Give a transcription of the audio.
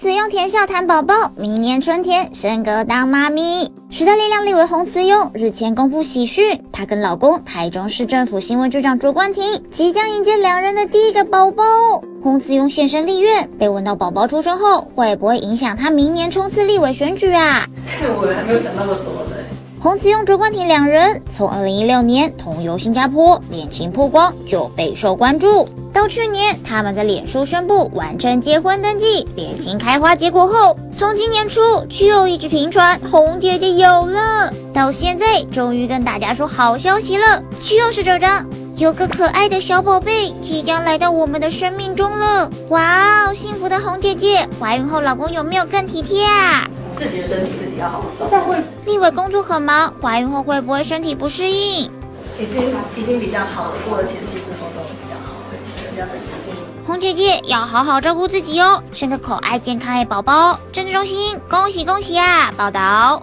慈用甜笑谈宝宝，明年春天升格当妈咪。时代力量立委洪慈用日前公布喜讯，她跟老公台中市政府新闻局长卓冠廷即将迎接两人的第一个宝宝。洪慈用现身立院，被问到宝宝出生后会不会影响他明年冲刺立委选举啊？这我还没有想那么多呢。洪慈用、卓冠廷两人从二零一六年同游新加坡，恋情曝光就备受关注。到去年，他们在脸书宣布完成结婚登记，恋情开花结果后，从今年初就一直频传红姐姐有了，到现在终于跟大家说好消息了，就是这张，有个可爱的小宝贝即将来到我们的生命中了。哇哦，幸福的红姐姐，怀孕后老公有没有更体贴啊？自己的身体自己要好好照顾。立伟工作很忙，怀孕后会不会身体不适应？已经已经比较好了，过了前期之后都比较好，红姐姐要好好照顾自己哦，生个可爱健康的宝宝。政治中心，恭喜恭喜啊！报道。